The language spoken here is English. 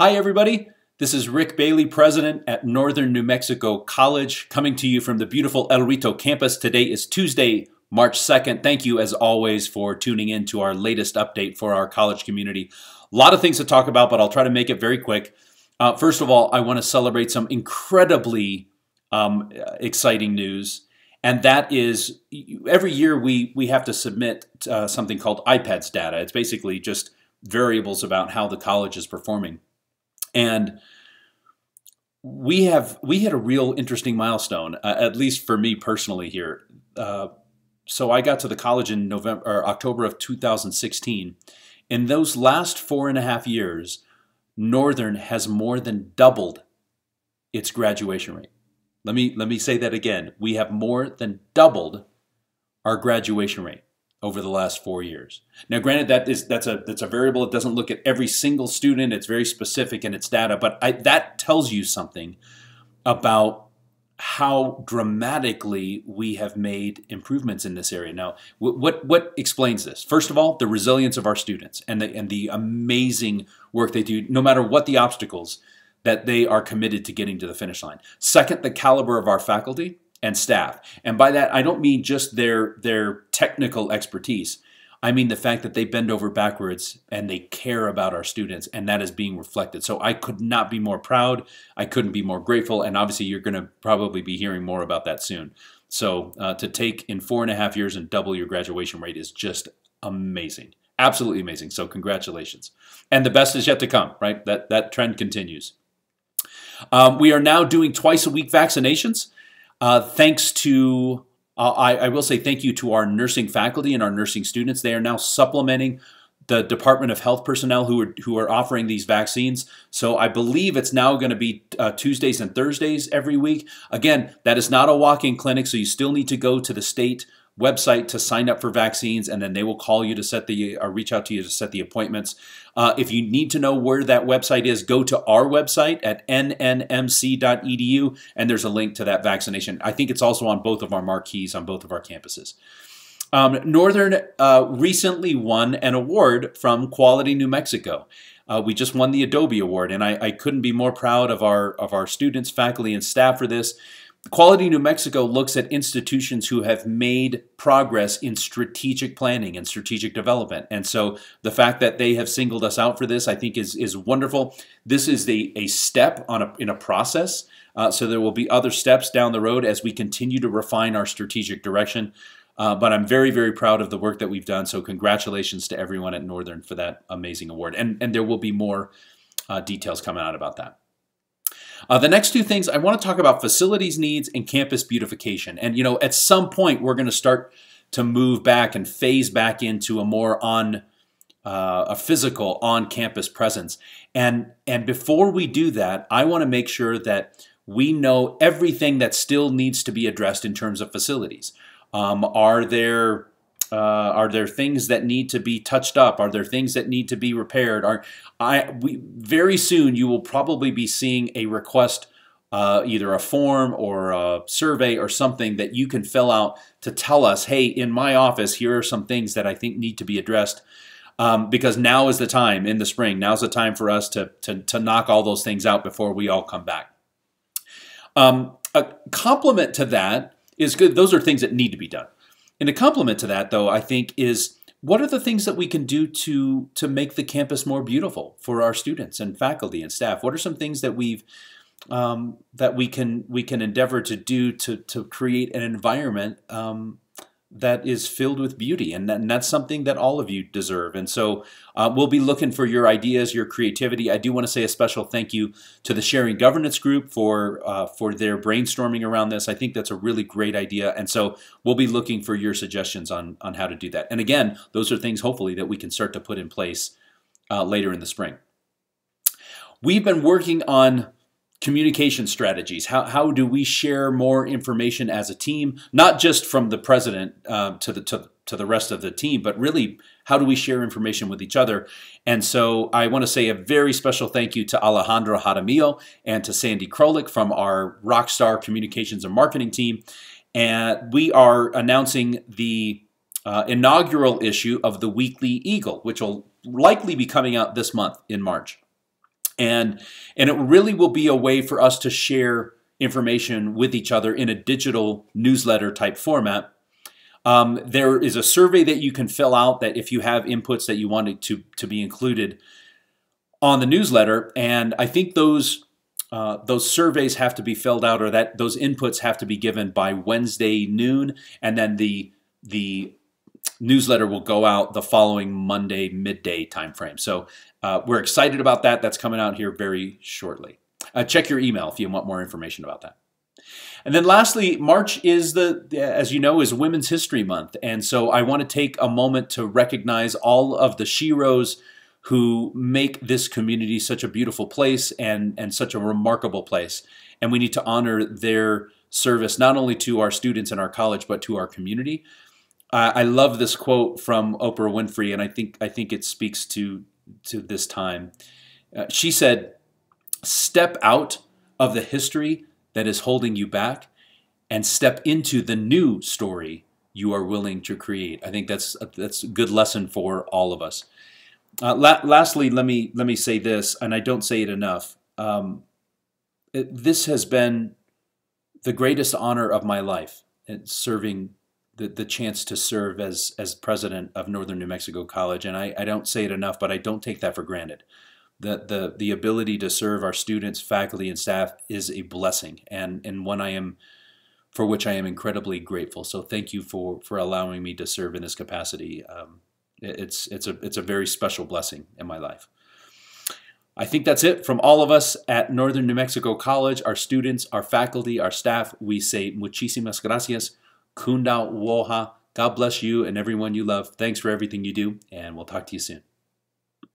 Hi, everybody. This is Rick Bailey, president at Northern New Mexico College, coming to you from the beautiful El Rito campus. Today is Tuesday, March 2nd. Thank you, as always, for tuning in to our latest update for our college community. A lot of things to talk about, but I'll try to make it very quick. Uh, first of all, I want to celebrate some incredibly um, exciting news, and that is every year we we have to submit uh, something called IPEDS data. It's basically just variables about how the college is performing, and we have we hit a real interesting milestone, uh, at least for me personally here. Uh, so I got to the college in November or October of 2016. In those last four and a half years, Northern has more than doubled its graduation rate. Let me let me say that again. We have more than doubled our graduation rate over the last four years. Now, granted, that is that's a that's a variable. It doesn't look at every single student. It's very specific in its data, but I, that tells you something about how dramatically we have made improvements in this area. Now, what what explains this? First of all, the resilience of our students and the and the amazing work they do, no matter what the obstacles that they are committed to getting to the finish line. Second, the caliber of our faculty and staff. And by that, I don't mean just their their technical expertise. I mean the fact that they bend over backwards and they care about our students, and that is being reflected. So I could not be more proud. I couldn't be more grateful. And obviously, you're going to probably be hearing more about that soon. So uh, to take in four and a half years and double your graduation rate is just amazing. Absolutely amazing. So congratulations. And the best is yet to come, right? That, that trend continues. Um, we are now doing twice a week vaccinations. Uh, thanks to uh, I, I, will say thank you to our nursing faculty and our nursing students. They are now supplementing the Department of Health personnel who are who are offering these vaccines. So I believe it's now going to be uh, Tuesdays and Thursdays every week. Again, that is not a walk-in clinic, so you still need to go to the state website to sign up for vaccines, and then they will call you to set the or reach out to you to set the appointments. Uh, if you need to know where that website is, go to our website at nnmc.edu, and there's a link to that vaccination. I think it's also on both of our marquees on both of our campuses. Um, Northern uh, recently won an award from Quality New Mexico. Uh, we just won the Adobe Award, and I, I couldn't be more proud of our of our students, faculty, and staff for this. Quality New Mexico looks at institutions who have made progress in strategic planning and strategic development. And so the fact that they have singled us out for this, I think, is, is wonderful. This is a, a step on a, in a process. Uh, so there will be other steps down the road as we continue to refine our strategic direction. Uh, but I'm very, very proud of the work that we've done. So congratulations to everyone at Northern for that amazing award. And, and there will be more uh, details coming out about that. Uh, the next two things I want to talk about facilities needs and campus beautification. And you know, at some point we're going to start to move back and phase back into a more on uh, a physical on-campus presence. And and before we do that, I want to make sure that we know everything that still needs to be addressed in terms of facilities. Um, are there uh, are there things that need to be touched up? Are there things that need to be repaired? Are I we very soon you will probably be seeing a request, uh, either a form or a survey or something that you can fill out to tell us, hey, in my office, here are some things that I think need to be addressed. Um, because now is the time in the spring. Now's the time for us to, to, to knock all those things out before we all come back. Um, a complement to that is good. Those are things that need to be done. And a complement to that, though, I think is what are the things that we can do to to make the campus more beautiful for our students and faculty and staff? What are some things that we've um, that we can we can endeavor to do to to create an environment um, that is filled with beauty, and, that, and, that's something that all of you deserve. And so uh, we'll be looking for your ideas, your creativity. I do want to say a special thank you to the Sharing Governance Group for uh, for their brainstorming around this. I think that's a really great idea, and so we'll be looking for your suggestions on on how to do that. And again, those are things hopefully that we can start to put in place uh, later in the spring. We've been working on communication strategies. How, how do we share more information as a team, not just from the president uh, to the to, to the rest of the team, but really how do we share information with each other? And so I want to say a very special thank you to Alejandro Jaramillo and to Sandy Krolik from our Rockstar Communications and Marketing team. And we are announcing the uh, inaugural issue of the Weekly Eagle, which will likely be coming out this month in March. And, and it really will be a way for us to share information with each other in a digital newsletter type format. Um, there is a survey that you can fill out that if you have inputs that you wanted to, to be included on the newsletter. And I think those uh, those surveys have to be filled out or that those inputs have to be given by Wednesday noon and then the the newsletter will go out the following Monday midday timeframe. So uh, we're excited about that. That's coming out here very shortly. Uh, check your email if you want more information about that. And then lastly, March is the, as you know, is Women's History Month. And so I want to take a moment to recognize all of the sheroes who make this community such a beautiful place and, and such a remarkable place. And we need to honor their service not only to our students in our college, but to our community. Uh, I love this quote from Oprah Winfrey, and I think I think it speaks to to this time. Uh, she said, "Step out of the history that is holding you back, and step into the new story you are willing to create." I think that's that's a good lesson for all of us. Uh, la- lastly, let me let me say this, and I don't say it enough. Um, it, this has been the greatest honor of my life, serving the, the chance to serve as as president of Northern New Mexico College, and I, I don't say it enough, but I don't take that for granted. The, the the ability to serve our students, faculty, and staff is a blessing, and and one I am for which I am incredibly grateful. So thank you for for allowing me to serve in this capacity. Um, it's it's a it's a very special blessing in my life. I think that's it from all of us at Northern New Mexico College, our students, our faculty, our staff. We say muchísimas gracias Kunda Woha. God bless you and everyone you love. Thanks for everything you do, and we'll talk to you soon.